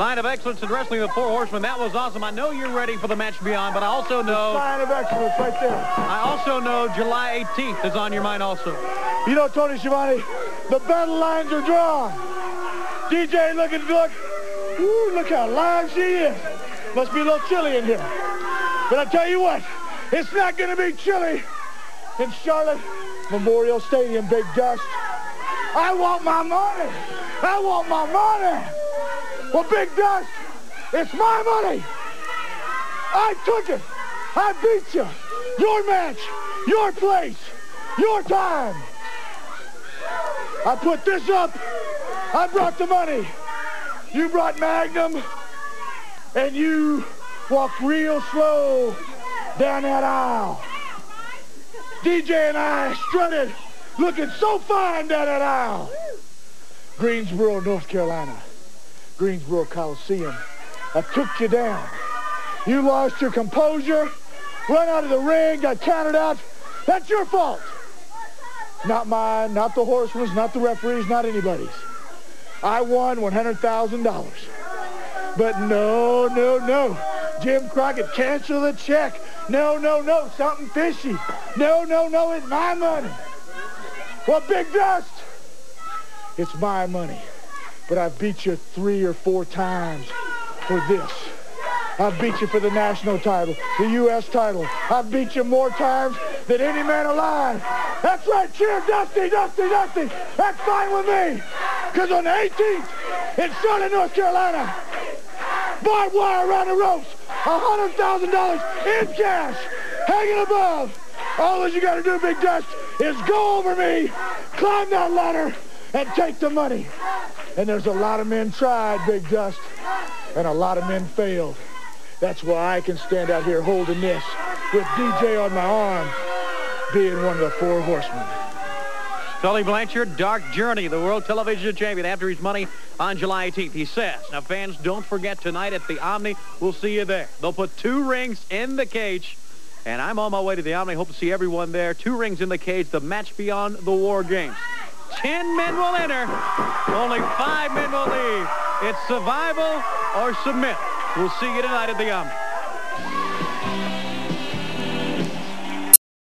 Line of excellence in wrestling, the four horsemen. That was awesome. I know you're ready for the match beyond, but I also know... Line of excellence right there. I also know July 18th is on your mind also. You know, Tony Schiavone, the battle lines are drawn. DJ, look at look. Ooh, look how live she is. Must be a little chilly in here. But I tell you what, it's not going to be chilly in Charlotte Memorial Stadium, Big Dust. I want my money. I want my money. Well, Big Dust, it's my money. I took it. I beat you. Your match, your place, your time. I put this up. I brought the money. You brought Magnum, and you walked real slow down that aisle. DJ and I strutted, looking so fine down that aisle. Greensboro, North Carolina. Greensboro Coliseum. I took you down. You lost your composure, run out of the ring, got counted out. That's your fault. Not mine, not the horsemen's, not the referees, not anybody's. I won $100,000. But no, no, no. Jim Crockett, cancel the check. No, no, no, something fishy. No, no, no, it's my money. Well, Big Dust, it's my money. But I beat you three or four times for this. I beat you for the national title, the U.S. title. I beat you more times than any man alive. That's right, cheer Dusty, Dusty, Dusty. That's fine with me. Because on the 18th in Charlotte, North Carolina, barbed wire around the ropes, $100,000 in cash, hanging above. All that you got to do, Big Dust, is go over me, climb that ladder, and take the money. And there's a lot of men tried, Big Dust, and a lot of men failed. That's why I can stand out here holding this with DJ on my arm, being one of the four horsemen. Tully Blanchard, Dark Journey, the World Television Champion, after his money on July 18th. He says, now fans, don't forget tonight at the Omni. We'll see you there. They'll put two rings in the cage, and I'm on my way to the Omni. Hope to see everyone there. Two rings in the cage, the match beyond the War Games. Ten men will enter. Only five men will leave. It's survival or submit. We'll see you tonight at the Omni.